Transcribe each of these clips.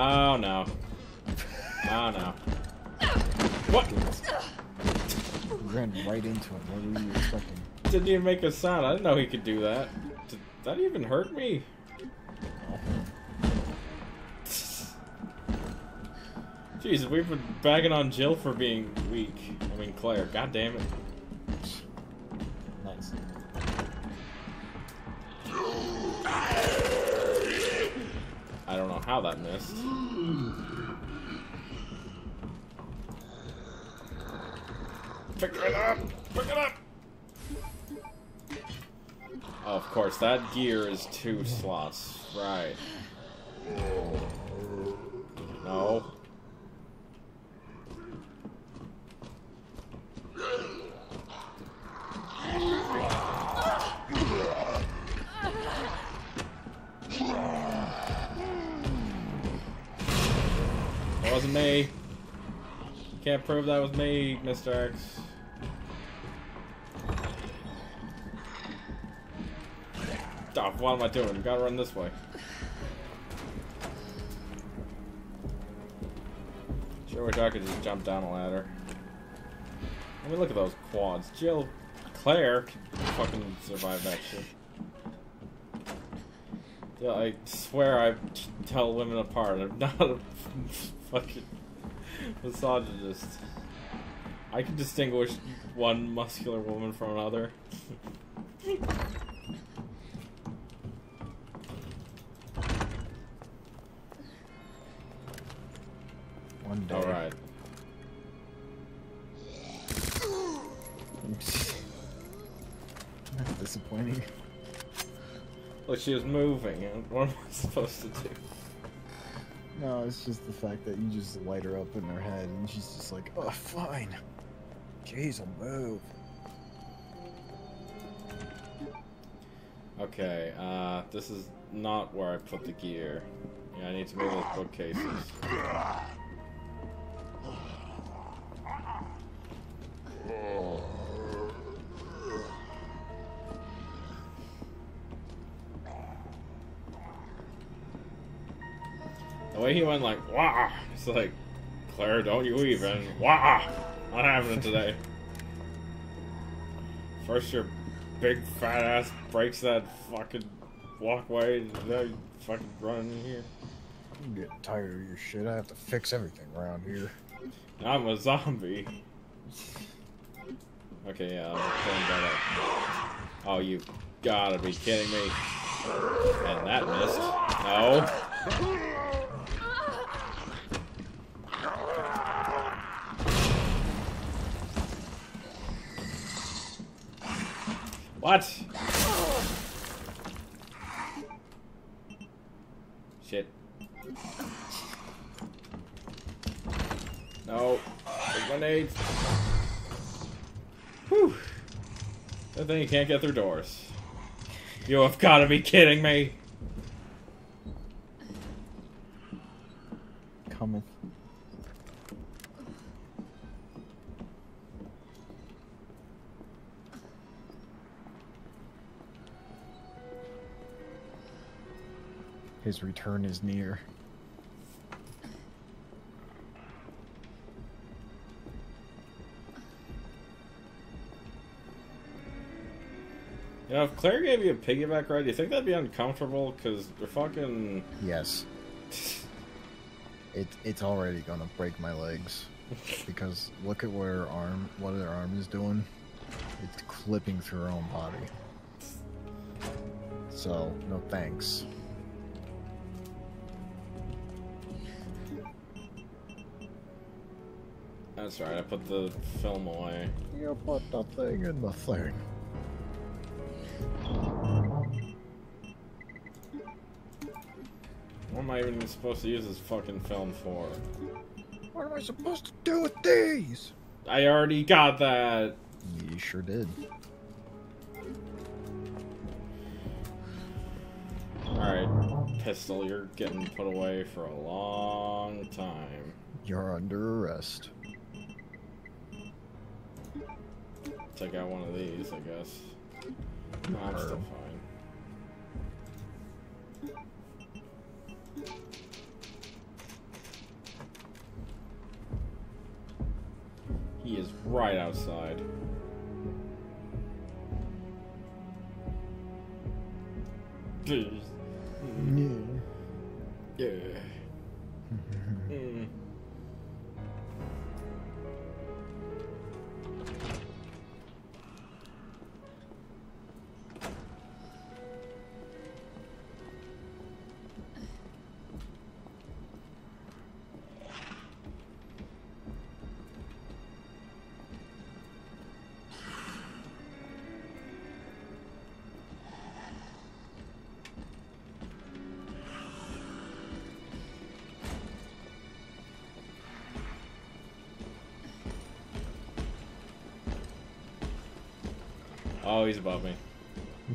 Oh no. Oh no. What? Ran right into him. What were you expecting? Didn't even make a sound. I didn't know he could do that. Did that even hurt me? Jeez, we've been bagging on Jill for being weak. I mean, Claire. God damn it. How that missed. Pick it up! Pick it up! Oh, of course, that gear is two slots. Right. No. Can't prove that was me, Mr. X. Stop, what am I doing? Gotta run this way. Sure wish I could just jump down a ladder. I mean, look at those quads. Jill, Claire can fucking survive that shit. Yeah, I swear I tell women apart. I'm not a fucking misogynist. I can distinguish one muscular woman from another. One day. Alright. That's disappointing. Look, she was moving. and What am I supposed to do? No, it's just the fact that you just light her up in her head and she's just like, oh, fine. Jeez, I'll move. Okay, uh, this is not where I put the gear. Yeah, I need to move those bookcases. The way he went like, wah! It's like, Claire, don't you even. Wah! Not happening today. First your big fat ass breaks that fucking walkway, and now you fucking in here. I'm getting tired of your shit. I have to fix everything around here. I'm a zombie. Okay, yeah, I'm pulling that up. Oh, you gotta be kidding me. And that missed. No. What? Shit. No. Big grenades. Whew. Good thing you can't get through doors. You have got to be kidding me. His return is near. You know, if Claire gave you a piggyback ride, do you think that'd be uncomfortable? Because they're fucking. Yes. It, it's already gonna break my legs. Because look at where her arm, what her arm is doing. It's clipping through her own body. So, no thanks. That's right, I put the film away. You put the thing in the thing. What am I even supposed to use this fucking film for? What am I supposed to do with these? I already got that. You sure did. Alright, pistol, you're getting put away for a long time. You're under arrest. I got one of these, I guess. No, I'm still fine. He is right outside. Yeah. Yeah. Oh, he's above me.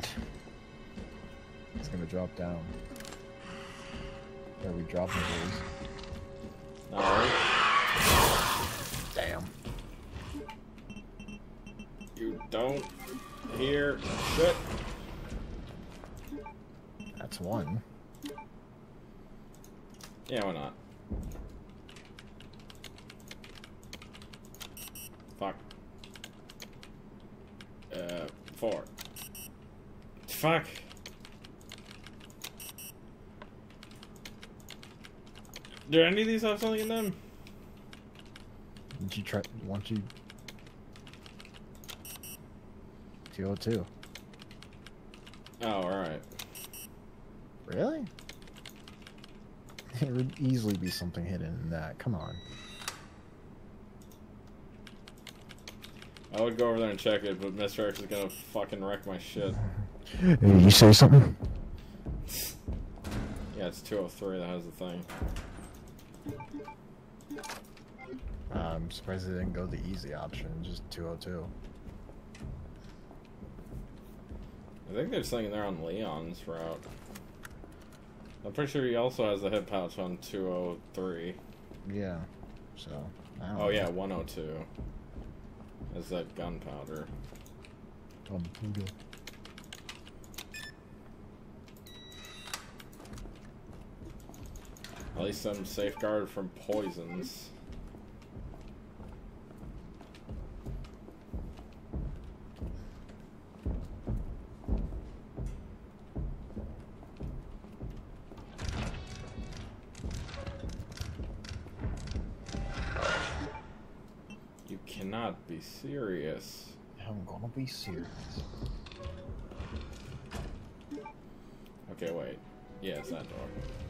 he's gonna drop down. Where we dropping boys? No, Damn. you don't hear shit. That's one. Yeah, why not? Fuck. Uh, four. Fuck. Do any of these have something in them? Did you try? Want you? Two oh two. Oh, alright. Really? It would easily be something hidden in that. Come on. I would go over there and check it, but Mr. X is gonna fucking wreck my shit. Hey, you say something? Yeah, it's 203 that has the thing. Uh, I'm surprised they didn't go the easy option, just 202. I think there's something there on Leon's route. I'm pretty sure he also has the hip pouch on 203. Yeah. So. I don't Oh know. yeah, 102. Is that gunpowder? At least I'm safeguarded from poisons. Be serious. I'm gonna be serious. Okay, wait. Yeah, it's that door.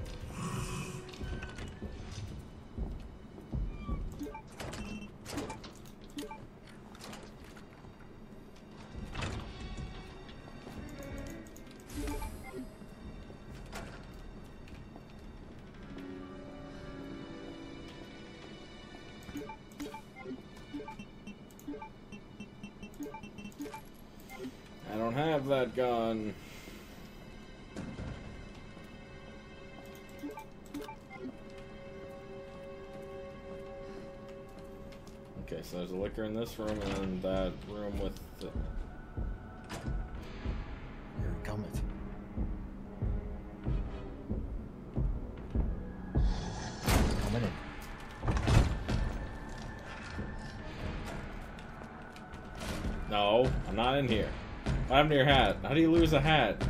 Have that gun. Okay, so there's a liquor in this room and that room with the... Cometh. Coming in. No, I'm not in here. To your hat? How do you lose a hat?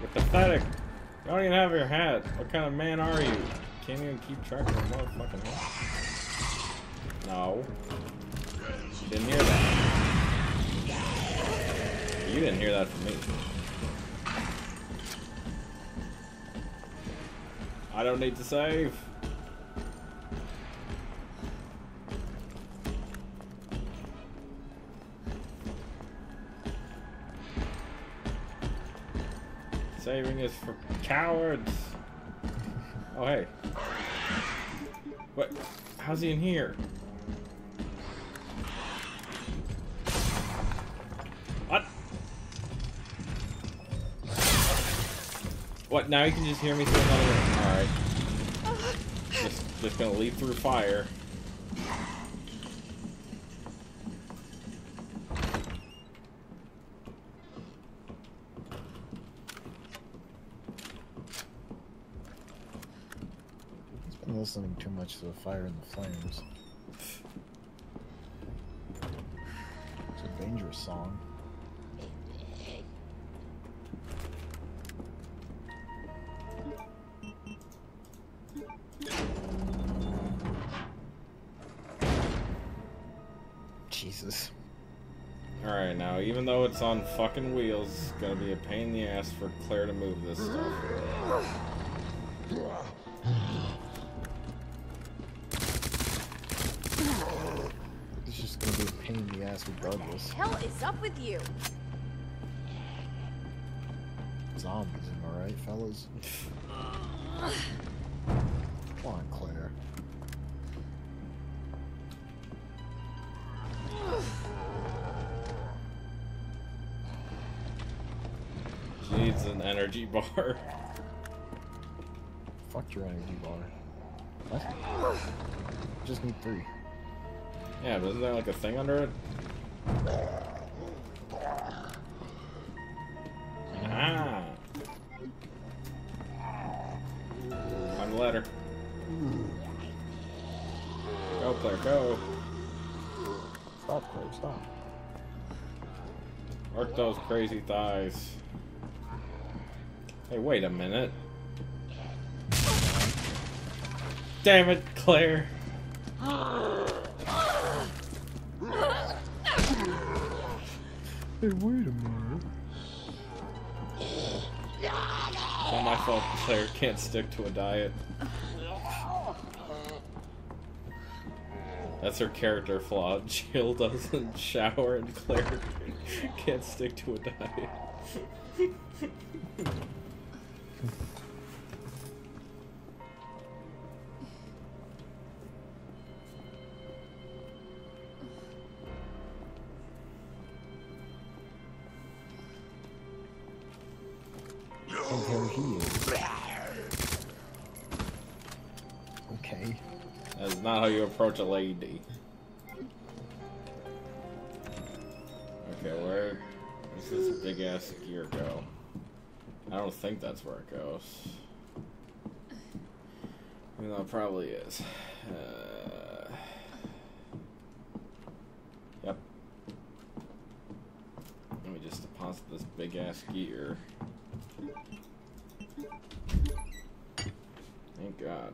You're pathetic. You don't even have your hat. What kind of man are you? Can't even keep track of your motherfucking hat. No. You didn't hear that. You didn't hear that from me. I don't need to save. Saving is for cowards. Oh, hey. What? How's he in here? What? What? Now you can just hear me through another room. Alright. Just, just gonna leap through fire. Been listening too much to the fire and the flames. It's a dangerous song. Jesus. Alright, now, even though it's on fucking wheels, it's gonna be a pain in the ass for Claire to move this stuff. Pain in the ass regardless. hell is up with you? Zombies, am I right, fellas? Come on, Claire. She needs an energy bar. Fuck your energy bar. What? Just need three. Yeah, but isn't there like a thing under it? Ah! Climb the ladder. Go, Claire, go. Stop, Claire, stop. Work those crazy thighs. Hey, wait a minute. Damn it, Claire. Hey, wait a minute. It's not my fault Claire can't stick to a diet. That's her character flaw. Jill doesn't shower and Claire can't stick to a diet. He is. Okay. That's not how you approach a lady. Okay, where does this big ass gear go? I don't think that's where it goes. Even though it probably is. Uh, yep. Let me just deposit this big ass gear. Thank God.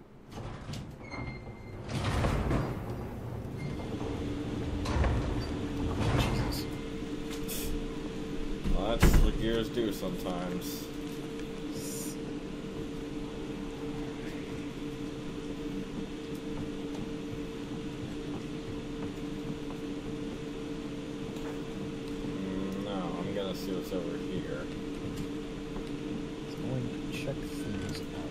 Jesus. Well, that's what gears do sometimes. Mm, No, I'm gonna see what's over here. He's going to check things out.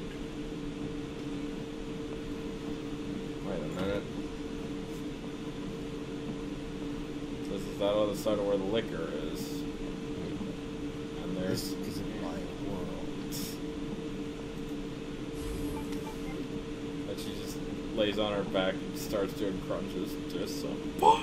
Wait a minute. This is that other side of where the liquor is. And This there's. isn't my world. And she just lays on her back and starts doing crunches. Just so.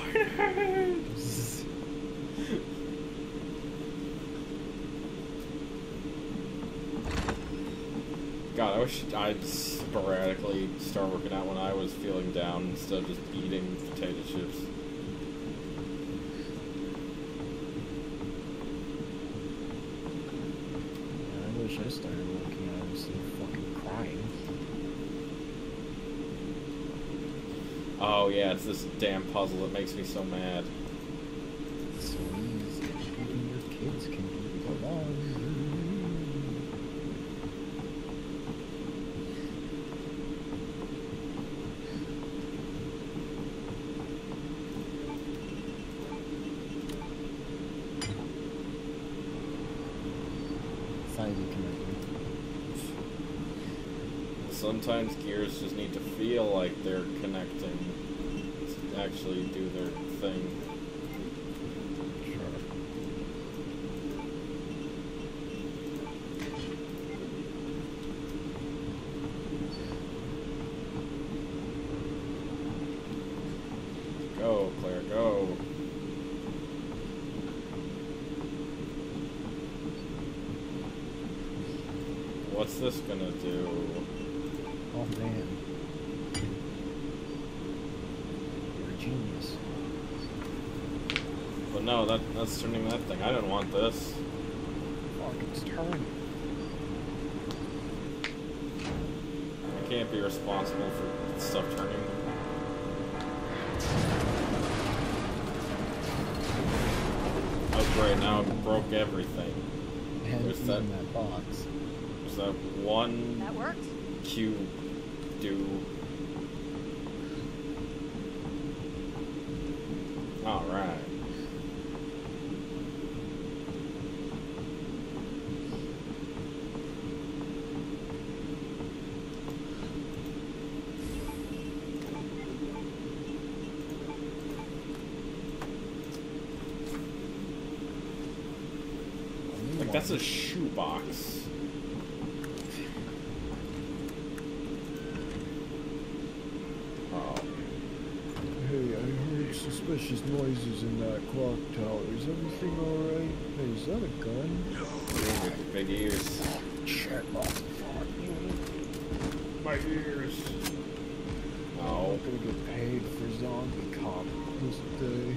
God, I wish I'd sporadically start working out when I was feeling down instead of just eating potato chips. I wish I started out instead of fucking crying. Oh yeah, it's this damn puzzle that makes me so mad. Sometimes gears just need to feel like they're connecting to actually do their thing. Sure. Go, Claire, go. What's this gonna do? Oh man. You're a genius. But no, that that's turning that thing. I didn't want this. Fuck, it's turning. I can't be responsible for stuff turning. Oh great, now it broke everything. And that? that box. There's that one That worked. cube do. Alright. Like that's a shoebox. Oh. Hey, I heard suspicious noises in that clock tower. Is everything alright? Hey, is that a gun? Dude with the big ears. Shit, My ears. Oh, I'm Oh. gonna get paid for zombie cop this day.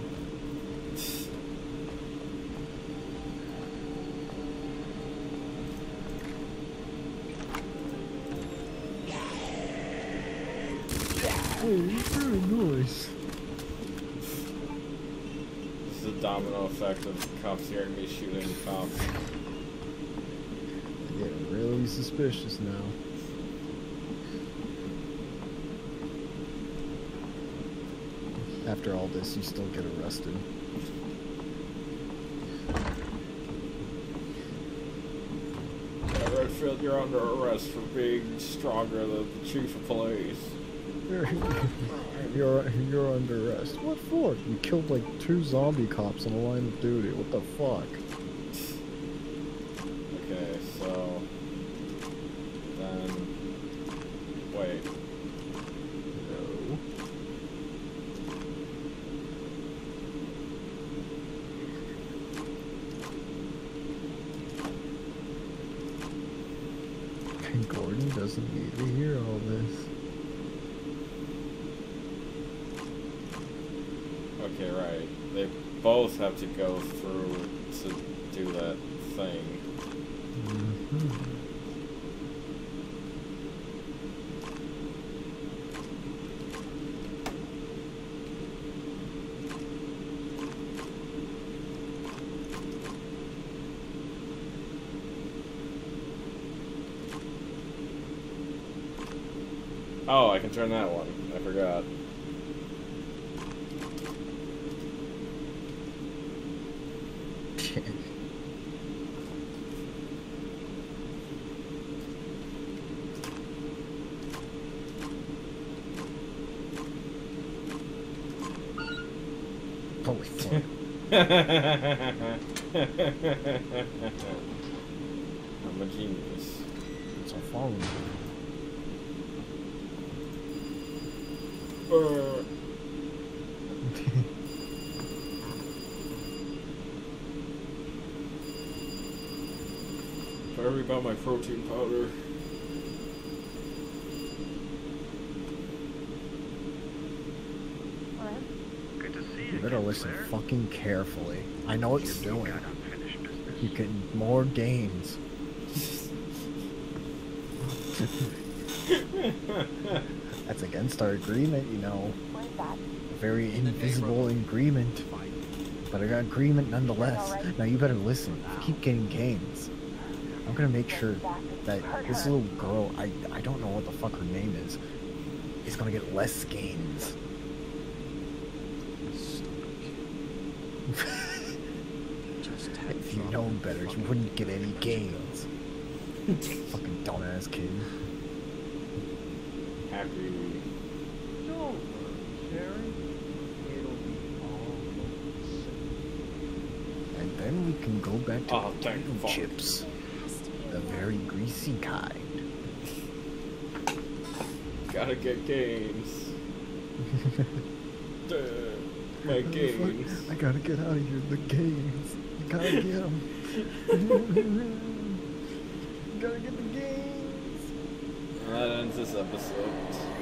Hey, very nice. This is a domino effect of cops hearing me shooting cops. i Getting really suspicious now. After all this, you still get arrested. Redfield, you're under arrest for being stronger than the chief of police. You're you're under arrest. What for? You killed like two zombie cops in the line of duty. What the fuck? Okay, so then wait. No. Gordon doesn't need to hear all this. Okay, right. They both have to go through to do that thing. Oh, I can turn that one. I forgot. Holy fuck. I'm a genius. It's a phone. Uh, Sorry about my protein powder. What? Good to see you. Better listen fucking carefully. I know what you're doing. Got unfinished business. You get more gains. That's against our agreement, you know. A very invisible agreement. But an agreement nonetheless. Now you better listen. Keep getting gains. I'm gonna make sure that this little girl, I I don't know what the fuck her name is, is gonna get less games. If you know better, you wouldn't get any games. Fucking dumbass kid. Happy. Don't worry, Sherry. It'll be all And then we can go back to Oh, potato chips. There has to be a The very greasy kind. Gotta get games. Duh, My games. I gotta get out of here. The games. Gotta get them. gotta get the games. That ends this episode.